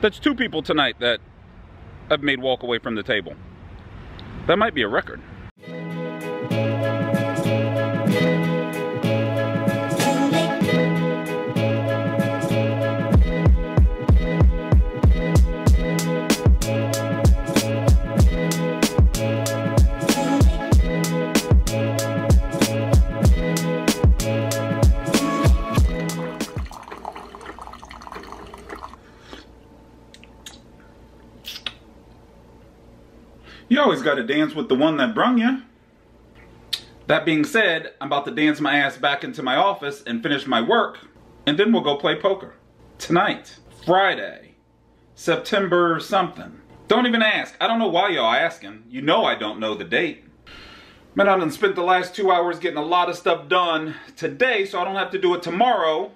That's two people tonight that I've made walk away from the table. That might be a record. You always got to dance with the one that brung you. That being said, I'm about to dance my ass back into my office and finish my work, and then we'll go play poker. Tonight, Friday, September something. Don't even ask. I don't know why y'all asking. You know I don't know the date. Man, I done spent the last two hours getting a lot of stuff done today, so I don't have to do it tomorrow.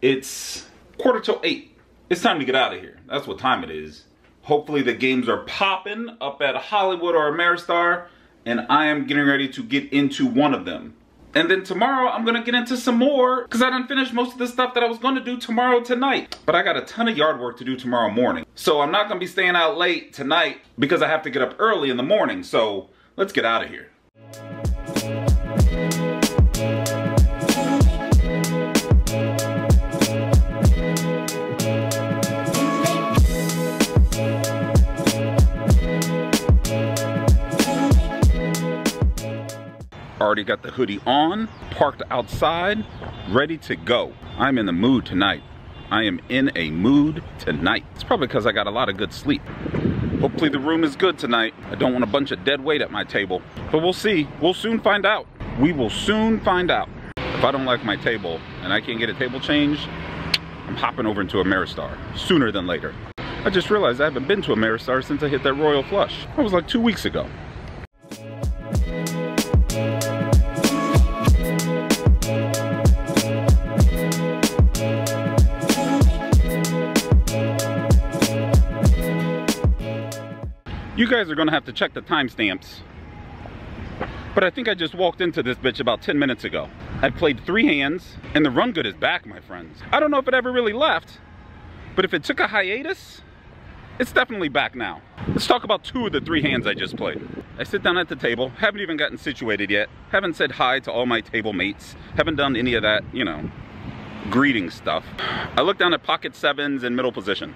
It's quarter till eight. It's time to get out of here. That's what time it is. Hopefully the games are popping up at Hollywood or Ameristar, and I am getting ready to get into one of them. And then tomorrow I'm gonna get into some more because I didn't finish most of the stuff that I was gonna do tomorrow tonight. But I got a ton of yard work to do tomorrow morning. So I'm not gonna be staying out late tonight because I have to get up early in the morning. So let's get out of here. Already got the hoodie on, parked outside, ready to go. I'm in the mood tonight. I am in a mood tonight. It's probably because I got a lot of good sleep. Hopefully the room is good tonight. I don't want a bunch of dead weight at my table. But we'll see. We'll soon find out. We will soon find out. If I don't like my table and I can't get a table changed, I'm hopping over into Ameristar sooner than later. I just realized I haven't been to Ameristar since I hit that Royal Flush. That was like two weeks ago. You guys are gonna have to check the timestamps. But I think I just walked into this bitch about 10 minutes ago. I've played three hands, and the run good is back, my friends. I don't know if it ever really left, but if it took a hiatus, it's definitely back now. Let's talk about two of the three hands I just played. I sit down at the table, haven't even gotten situated yet, haven't said hi to all my table mates, haven't done any of that, you know, greeting stuff. I look down at pocket sevens in middle position.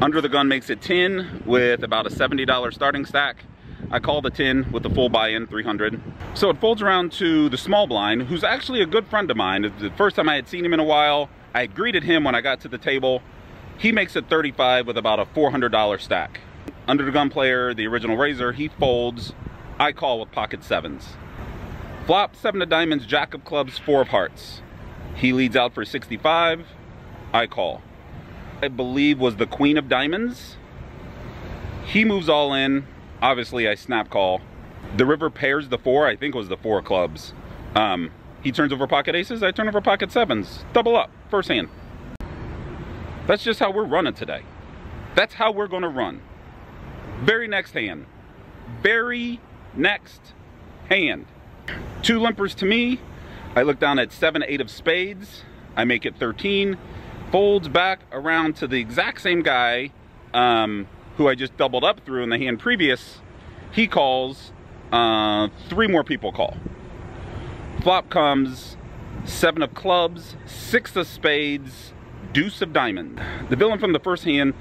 Under the gun makes it 10 with about a $70 starting stack. I call the 10 with the full buy-in, 300. So it folds around to the small blind, who's actually a good friend of mine. The first time I had seen him in a while. I greeted him when I got to the table. He makes it 35 with about a $400 stack. Under the gun player, the original raiser, he folds. I call with pocket sevens. Flop, seven of diamonds, jack of clubs, four of hearts. He leads out for 65. I call. I believe was the queen of diamonds. He moves all in. Obviously, I snap call. The river pairs the four. I think was the four clubs. Um, he turns over pocket aces. I turn over pocket sevens. Double up. First hand. That's just how we're running today. That's how we're going to run. Very next hand. Very next hand. Two limpers to me. I look down at seven, eight of spades. I make it 13 folds back around to the exact same guy um, who I just doubled up through in the hand previous. He calls, uh, three more people call. Flop comes seven of clubs, six of spades, deuce of diamond. The villain from the first hand,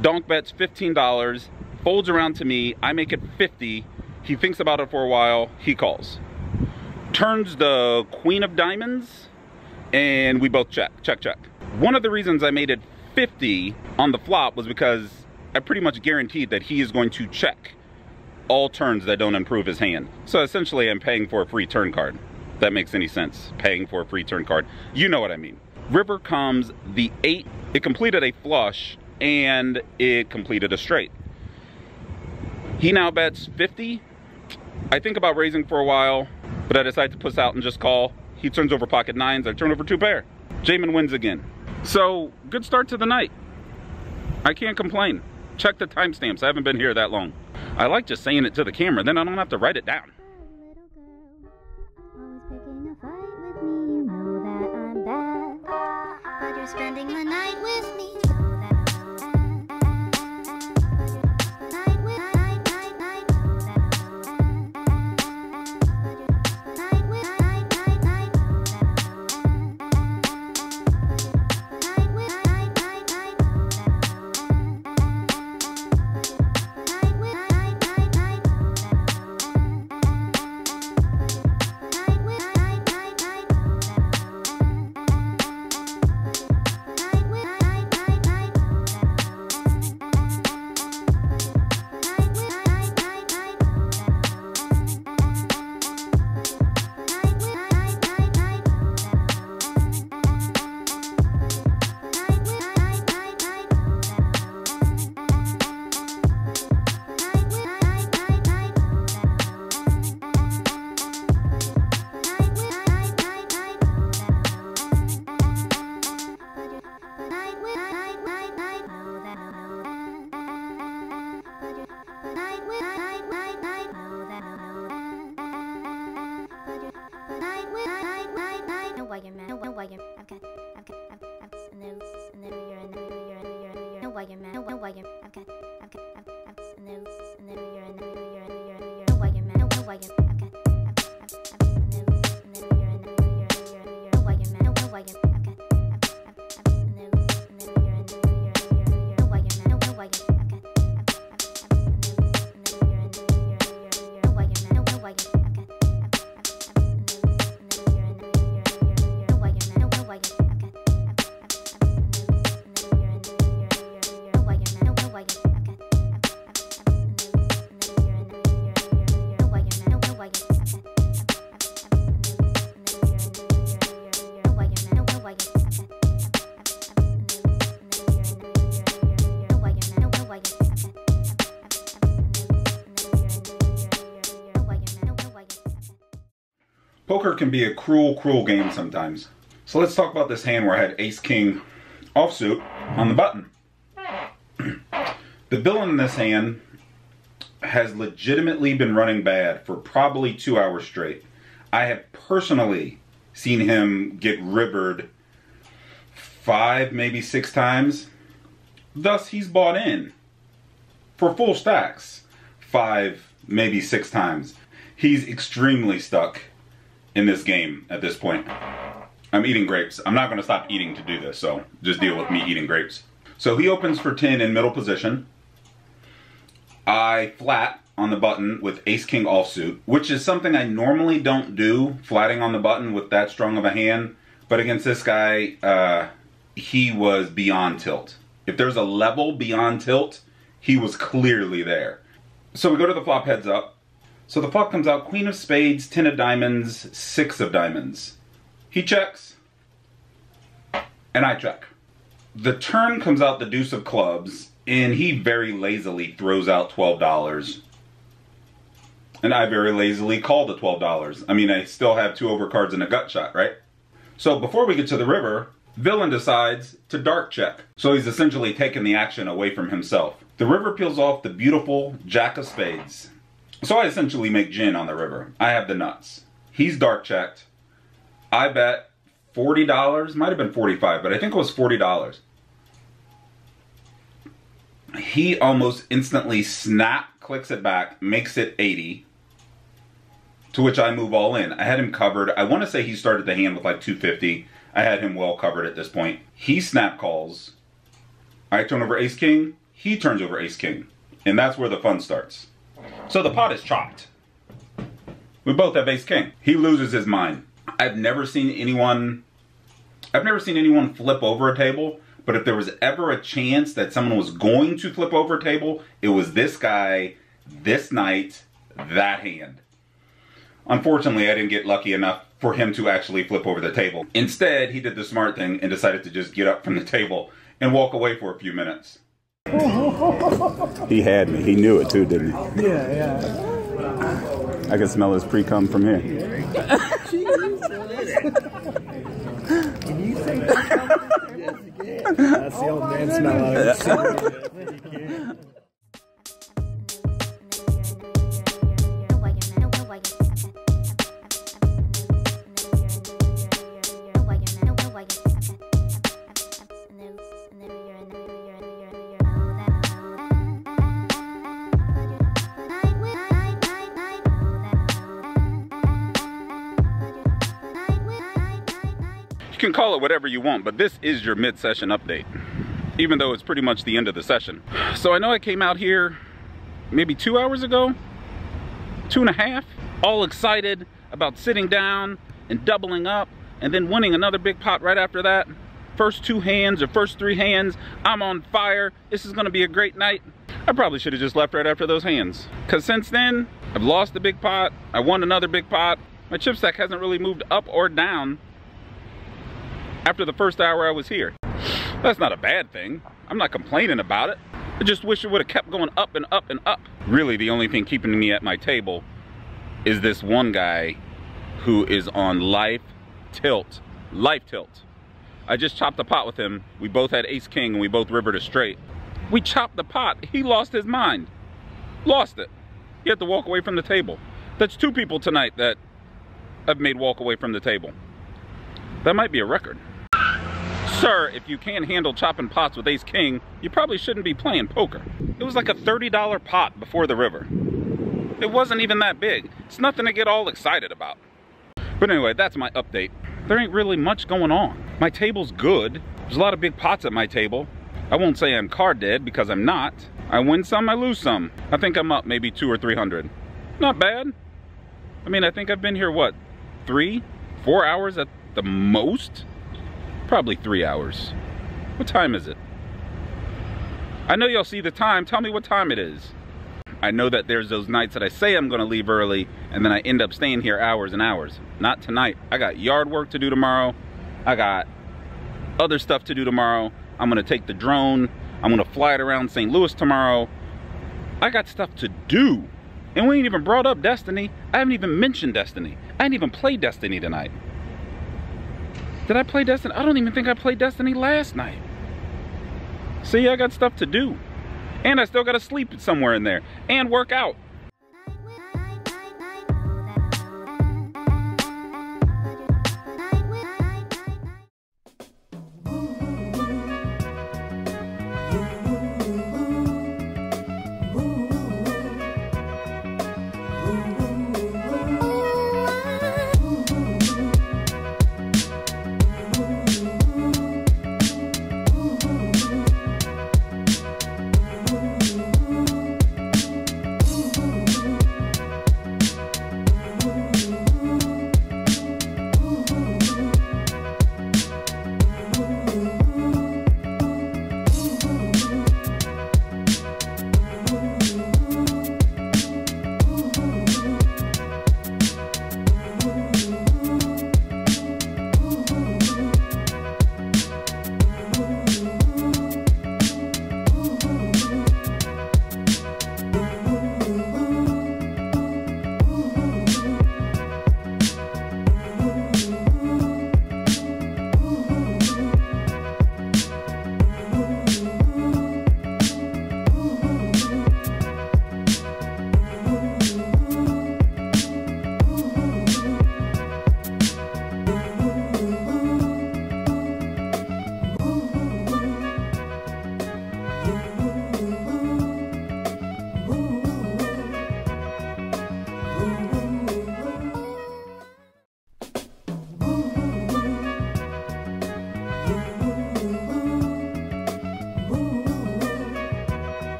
donk bets $15, folds around to me, I make it 50. He thinks about it for a while, he calls. Turns the queen of diamonds, and we both check, check, check. One of the reasons I made it 50 on the flop was because I pretty much guaranteed that he is going to check all turns that don't improve his hand. So essentially I'm paying for a free turn card. If that makes any sense, paying for a free turn card. You know what I mean. River comes the eight, it completed a flush and it completed a straight. He now bets 50. I think about raising for a while, but I decide to push out and just call. He turns over pocket nines, I turn over two pair. Jaman wins again. So, good start to the night. I can't complain. Check the timestamps. I haven't been here that long. I like just saying it to the camera, then I don't have to write it down. spending the night with me. Poker can be a cruel, cruel game sometimes. So let's talk about this hand where I had ace king offsuit on the button. the villain in this hand has legitimately been running bad for probably two hours straight. I have personally seen him get rivered five, maybe six times. Thus, he's bought in for full stacks five, maybe six times. He's extremely stuck in this game at this point. I'm eating grapes. I'm not going to stop eating to do this, so just deal with me eating grapes. So he opens for 10 in middle position. I flat on the button with ace king offsuit, which is something I normally don't do, flatting on the button with that strong of a hand. But against this guy, uh, he was beyond tilt. If there's a level beyond tilt, he was clearly there. So we go to the flop heads up. So the flop comes out queen of spades, ten of diamonds, six of diamonds. He checks, and I check. The turn comes out the deuce of clubs, and he very lazily throws out $12. And I very lazily call the $12. I mean, I still have two overcards and a gut shot, right? So before we get to the river, Villain decides to dark check. So he's essentially taking the action away from himself. The river peels off the beautiful Jack of Spades. So I essentially make gin on the river. I have the nuts. He's dark checked. I bet $40, might have been 45, but I think it was $40. He almost instantly snap clicks it back, makes it 80. To which I move all in. I had him covered. I want to say he started the hand with like 250. I had him well covered at this point. He snap calls. I turn over ace king. He turns over ace king. And that's where the fun starts. So the pot is chopped. We both have ace king. He loses his mind. I've never seen anyone I've never seen anyone flip over a table, but if there was ever a chance that someone was going to flip over a table, it was this guy, this night, that hand. Unfortunately, I didn't get lucky enough for him to actually flip over the table. Instead, he did the smart thing and decided to just get up from the table and walk away for a few minutes. He had me. He knew it too, didn't he? Yeah, yeah. I can smell his pre-cum from here. Can you say that? That's the old man smell call it whatever you want, but this is your mid-session update, even though it's pretty much the end of the session. So I know I came out here maybe two hours ago, two and a half, all excited about sitting down and doubling up and then winning another big pot right after that. First two hands or first three hands, I'm on fire. This is gonna be a great night. I probably should have just left right after those hands. Cause since then, I've lost a big pot, I won another big pot. My chip stack hasn't really moved up or down after the first hour I was here. That's not a bad thing. I'm not complaining about it. I just wish it would have kept going up and up and up. Really, the only thing keeping me at my table is this one guy who is on life tilt. Life tilt. I just chopped the pot with him. We both had ace king and we both rivered a straight. We chopped the pot. He lost his mind. Lost it. He had to walk away from the table. That's two people tonight that I've made walk away from the table. That might be a record. Sir, if you can't handle chopping pots with ace king, you probably shouldn't be playing poker. It was like a $30 pot before the river. It wasn't even that big. It's nothing to get all excited about. But anyway, that's my update. There ain't really much going on. My table's good. There's a lot of big pots at my table. I won't say I'm card dead because I'm not. I win some, I lose some. I think I'm up maybe two or 300. Not bad. I mean, I think I've been here, what, three, four hours at the most? Probably three hours. What time is it? I know y'all see the time. Tell me what time it is. I know that there's those nights that I say I'm gonna leave early and then I end up staying here hours and hours. Not tonight. I got yard work to do tomorrow. I got other stuff to do tomorrow. I'm gonna take the drone. I'm gonna fly it around St. Louis tomorrow. I got stuff to do. And we ain't even brought up Destiny. I haven't even mentioned Destiny. I didn't even played Destiny tonight. Did I play Destiny? I don't even think I played Destiny last night. See, I got stuff to do. And I still gotta sleep somewhere in there. And work out.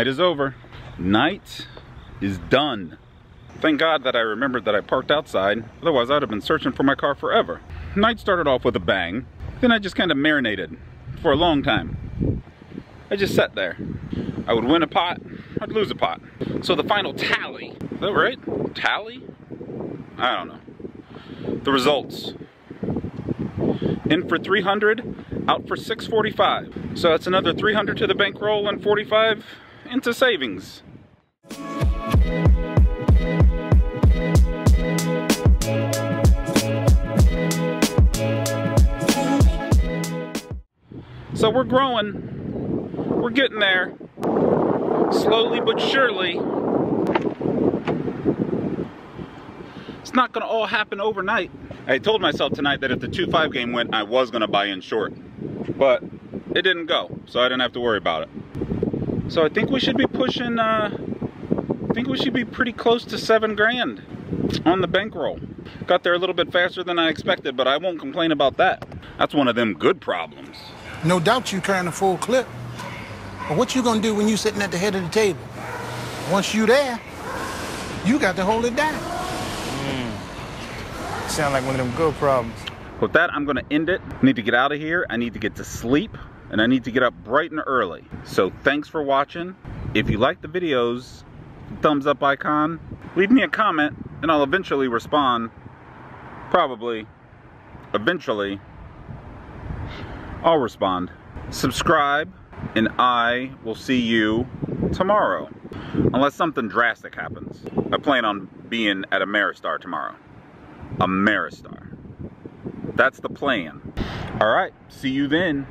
Night is over. Night is done. Thank God that I remembered that I parked outside. Otherwise, I'd have been searching for my car forever. Night started off with a bang. Then I just kind of marinated for a long time. I just sat there. I would win a pot, I'd lose a pot. So the final tally, is that right? Tally? I don't know. The results. In for 300, out for 645. So that's another 300 to the bankroll and 45 into savings. So we're growing. We're getting there. Slowly but surely. It's not gonna all happen overnight. I told myself tonight that if the 2-5 game went, I was gonna buy in short. But it didn't go, so I didn't have to worry about it. So I think we should be pushing, uh, I think we should be pretty close to seven grand on the bankroll. Got there a little bit faster than I expected, but I won't complain about that. That's one of them good problems. No doubt you carrying a full clip. But what you gonna do when you sitting at the head of the table? Once you there, you got to hold it down. Sound like one of them good problems. With that, I'm gonna end it. I need to get out of here. I need to get to sleep and I need to get up bright and early. So thanks for watching. If you like the videos, thumbs up icon, leave me a comment and I'll eventually respond. Probably, eventually, I'll respond. Subscribe and I will see you tomorrow. Unless something drastic happens. I plan on being at Ameristar tomorrow. Ameristar. That's the plan. All right, see you then.